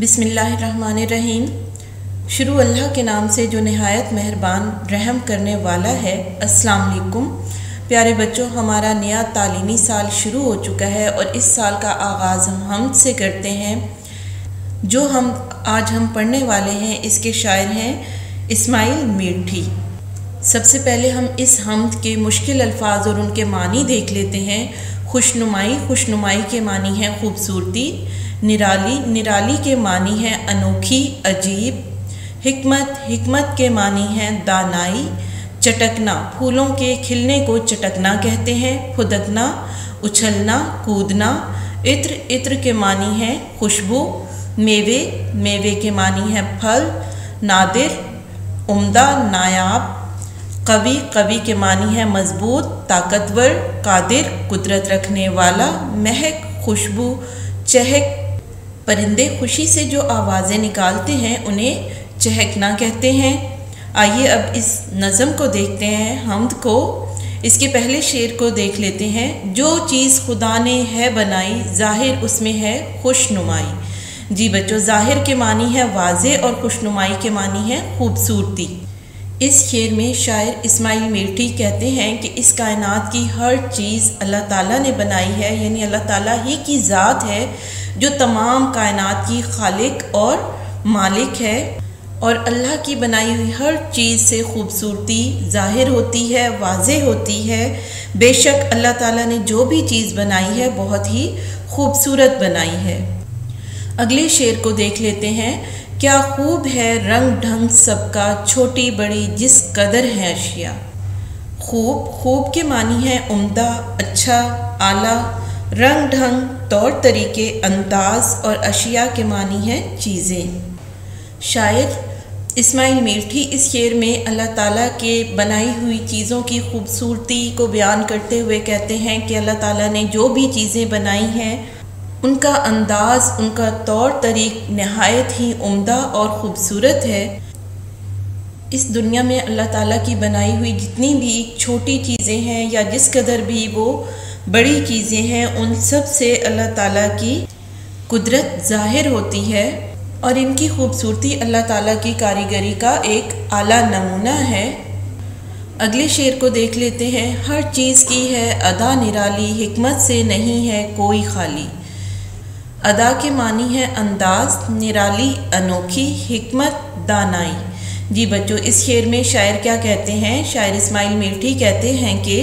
बिसमीम शुरू अल्लाह के नाम से जो नहायत मेहरबान रहम करने वाला है, अस्सलाम वालेकुम। प्यारे बच्चों, हमारा नया तालीमी साल शुरू हो चुका है और इस साल का आगाज़ हम हम से करते हैं। जो हम आज हम पढ़ने वाले हैं, इसके शायर हैं इस्माइल मीठी। सबसे पहले हम इस हमद के मुश्किल अल्फाज और उनके मानी देख लेते हैं। खुशनुमाई खुशनुमाई के मानी हैं खूबसूरती, निराली निराली के मानी है अनोखी, अजीब, हिकमत हिकमत के मानी है दानाई, चटकना, फूलों के खिलने को चटकना कहते हैं, फुदकना, उछलना, कूदना, इत्र इत्र के मानी है खुशबू, मेवे मेवे के मानी है फल, नादिर, उम्दा, नायाब कवि कवि के मानी है मज़बूत, ताकतवर, कादिर, कुदरत रखने वाला, महक, खुशबू, चहक, परिंदे, खुशी से जो आवाज़ें निकालते हैं, उन्हें चहकना कहते हैं। आइए अब इस नज़म को देखते हैं, हमद को। इसके पहले शेर को देख लेते हैं। जो चीज़ खुदा ने है बनाई, ज़ाहिर उसमें है खुशनुमाई। जी बच्चों, ज़ाहिर के मानी है वाजे और खुशनुमाई के मानी है खूबसूरती। इस शेर में शायर इस्माइल मेठी कहते हैं कि इस कायनात की हर चीज़ अल्लाह ताला ने बनाई है, यानी अल्लाह ताला ही की ज़ात है, जो तमाम कायनात की खालिक और मालिक है। और अल्लाह की बनाई हुई हर चीज़ से खूबसूरती ज़ाहिर होती है वाज होती है। बेशक अल्लाह ताला ने जो भी चीज़ बनाई है, बहुत ही खूबसूरत बनाई है। अगले शेर को देख लेते हैं। क्या खूब है रंग ढंग सबका, छोटी बड़ी जिस कदर है अशिया। खूब खूब के मानी है उम्दा अच्छा आला, रंग ढंग, तौर तरीके, अंदाज और अशिया के मानी हैं चीज़ें। शायद इस्माइल मीठी इस शेर में अल्लाह ताला के बनाई हुई चीज़ों की खूबसूरती को बयान करते हुए कहते हैं कि अल्लाह ताला ने जो भी चीज़ें बनाई हैं उनका अंदाज़, उनका तौर तरीक नहायत ही उम्दा और ख़ूबसूरत है। इस दुनिया में अल्लाह ताला की बनाई हुई जितनी भी छोटी चीज़ें हैं या जिस कदर भी वो बड़ी चीज़ें हैं, उन सबसे अल्लाह ताला की कुदरत ज़ाहिर होती है और इनकी खूबसूरती अल्लाह ताला की कारीगरी का एक आला नमूना है। अगले शेर को देख लेते हैं। हर चीज़ की है अदा निराली, हिकमत से नहीं है कोई खाली। अदा के मानी है अंदाज, निराली, अनोखी हमत दानाई। जी बच्चों, इस शेर में शायर क्या कहते हैं? शायर इस्माइल मिर्ठी कहते हैं कि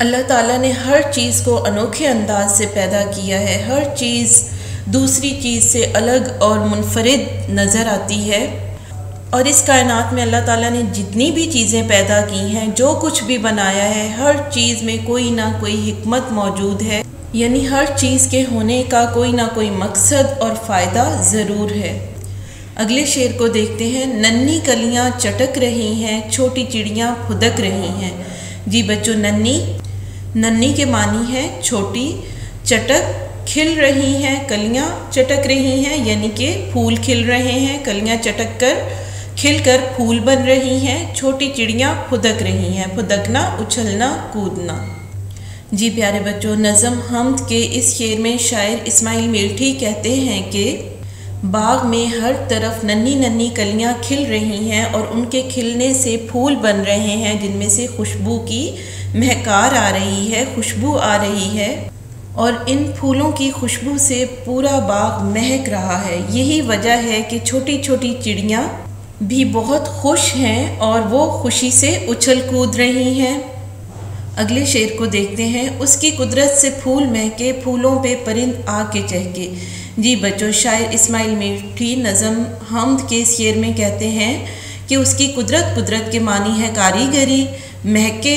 अल्लाह ताला ने हर चीज़ को अनोखे अंदाज से पैदा किया है। हर चीज़ दूसरी चीज़ से अलग और मुनफरद नज़र आती है। और इस कायनात में अल्लाह ताला ने जितनी भी चीज़ें पैदा की हैं, जो कुछ भी बनाया है, हर चीज़ में कोई ना कोई हमत मौजूद है। यानी हर चीज़ के होने का कोई ना कोई मकसद और फ़ायदा ज़रूर है। अगले शेर को देखते हैं नन्नी कलियाँ चटक रही हैं, छोटी चिड़ियाँ फुदक रही हैं। जी बच्चों नन्नी नन्नी के मानी है छोटी, चटक खिल रही हैं, कलियाँ चटक रही हैं, यानी कि फूल खिल रहे हैं, कलियाँ चटक कर, खिल कर फूल बन रही हैं, छोटी चिड़ियाँ फुदक रही हैं, फुदकना, उछलना, कूदना। जी प्यारे बच्चों, नज़म हमद के इस शेर में शायर इस्माइल मिर्ठी कहते हैं कि, बाग में हर तरफ़ नन्ही नन्ही कलियाँ खिल रही हैं और उनके खिलने से फूल बन रहे हैं, जिनमें से खुशबू की महकार आ रही है, खुशबू आ रही है और इन फूलों की खुशबू से पूरा बाग महक रहा है। यही वजह है कि छोटी छोटी चिड़ियाँ भी बहुत खुश हैं और वो खुशी से उछल कूद रही हैं। अगले शेर को देखते हैं। उसकी कुदरत से फूल महके, फूलों पे परिंद आके चहके। जी बच्चों, शायर इस्माइल मीठी नज़म हमद के शेर में कहते हैं कि उसकी कुदरत कुदरत के मानी है कारीगरी। महके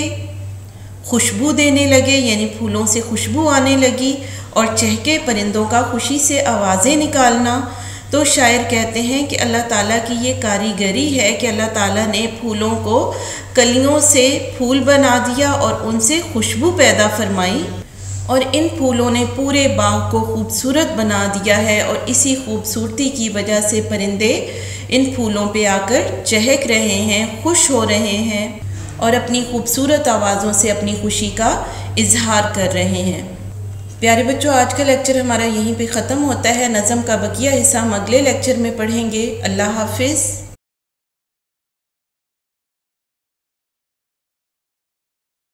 खुशबू देने लगे, यानी फूलों से खुशबू आने लगी और चहके परिंदों का खुशी से आवाज़ें निकालना। तो शायर कहते हैं कि अल्लाह ताला की ये कारीगरी है कि अल्लाह ताला ने फूलों को कलियों से फूल बना दिया और उनसे खुशबू पैदा फरमाई। और इन फूलों ने पूरे बाग को खूबसूरत बना दिया है और इसी खूबसूरती की वजह से परिंदे इन फूलों पे आकर चहक रहे हैं, खुश हो रहे हैं और अपनी खूबसूरत आवाज़ों से अपनी खुशी का इजहार कर रहे हैं। प्यारे बच्चों, आज का लेक्चर हमारा यहीं पे ख़त्म होता है। नज़म का बकिया हिस्सा हम अगले लेक्चर में पढ़ेंगे। अल्लाह हाफिज़।